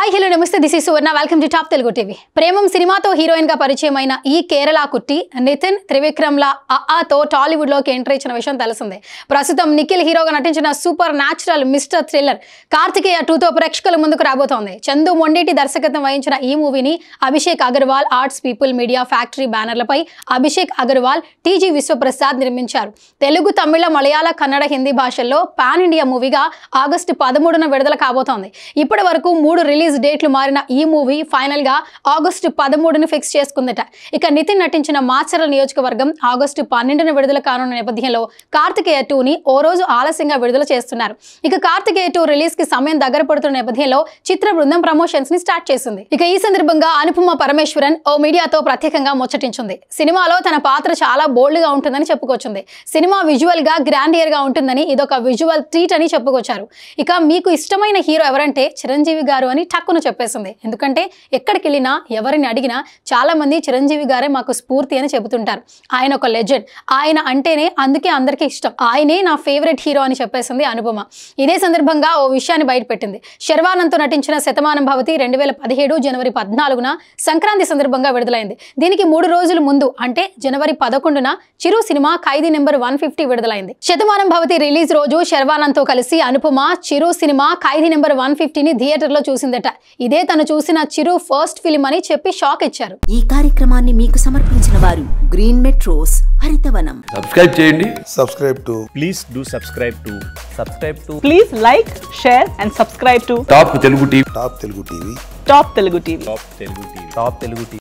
Hi hello నమస్తే. This ఈ Suvarna welcome to top Telugu TV Premam సినిమాతో హీరోయిన్గా పరిచయమైన ఈ కేరళ కుట్టి నితిన్ త్రివిక్రమ్ల అఆతో టాలీవుడ్లోకి ఎంటర్ ఇచ్చిన విషయం తెలిసిందే. ప్రస్తుతం నిఖిల్ హీరోగా నటించిన supernatural mystery thriller Karthikeya టూతో ప్రేక్షకుల ముందుకు రాబోతోంది. చందు మొండేటి దర్శకత్వం వహించిన ఈ మూవీని Abhishek Agarwal arts people media factory బ్యానర్లపై Abhishek Agarwal TG Vishwaprasad నిర్మించారు. తెలుగు తమిళ మలయాళ కన్నడ హిందీ భాషల్లో పాన్ ఇండియా మూవీగా ఆగస్టు పదమూడున విడుదల కాబోతోంది. ఇప్పటి వరకు మూడు రిలీజ్ డేట్లు మారిన ఈ మూవీ ఫైనల్గా ఆగస్టు పదమూడును ఫిక్స్ చేసుకుందట. ఇక నితిన్ నటించిన మాచర్ల నియోజకవర్గం ఆగస్టు పన్నెండున విడుదల కానున్న నేపథ్యంలో కార్తికేయ టూని ఓ రోజు ఆలస్యంగా విడుదల చేస్తున్నారు. ఇక కార్తికేయ టూ రిలీజ్కి సమయం దగ్గర పడుతున్న నేపథ్యంలో చిత్ర బృందం ప్రమోషన్స్ని స్టార్ట్ చేసింది. ఇక ఈ సందర్భంగా అనుపమ పరమేశ్వరన్ ఓ మీడియాతో ప్రత్యేకంగా ముచ్చటించింది. సినిమాలో తన పాత్ర చాలా బోల్డ్గా ఉంటుందని చెప్పుకొచ్చింది. సినిమా విజువల్గా గ్రాండియర్గా ఉంటుందని ఇదొక విజువల్ ట్రీట్ అని చెప్పుకొచ్చారు. ఇక మీకు ఇష్టమైన హీరో ఎవరంటే చిరంజీవి గారు అని టక్కున చెప్పేసింది. ఎందుకంటే ఎక్కడికి వెళ్ళినా ఎవరిని అడిగినా చాలా మంది చిరంజీవి గారే మాకు స్ఫూర్తి అని చెబుతుంటారు. ఆయన ఒక లెజెండ్. ఆయన అంటేనే అందుకే అందరికీ ఇష్టం. ఆయనే నా ఫేవరెట్ హీరో అని చెప్పేసింది అనుపమ. ఇదే సందర్భంగా ఓ విషయాన్ని బయటపెట్టింది. శర్వానంద్తో నటించిన శతమానం భవతి రెండు వేల పదిహేడు జనవరి పద్నాలుగున సంక్రాంతి సందర్భంగా విడుదలైంది. దీనికి మూడు రోజుల ముందు అంటే జనవరి పదకొండున చిరు సినిమా ఖైదీ నెంబర్ వన్ ఫిఫ్టీ విడుదలైంది. శతమానం భవతి రిలీజ్ రోజు శర్వానంద్తో కలిసి అనుపమ చిరు సినిమా ఖైదీ నెంబర్ వన్ ఫిఫ్టీని థియేటర్లో చూసిందట. ఇదే తను చూసిన చిరు ఫస్ట్ ఫిల్మ్ అని చెప్పి షాక్ ఇచ్చారు. ఈ కార్యక్రమాన్ని మీకు సమర్పించిన వారు గ్రీన్ మెట్రోస్ హరితవనం. సబ్స్క్రైబ్ చేయండి. Subscribe to please do subscribe to subscribe to please like share and subscribe to top Telugu TV top Telugu TV top Telugu TV top Telugu TV top Telugu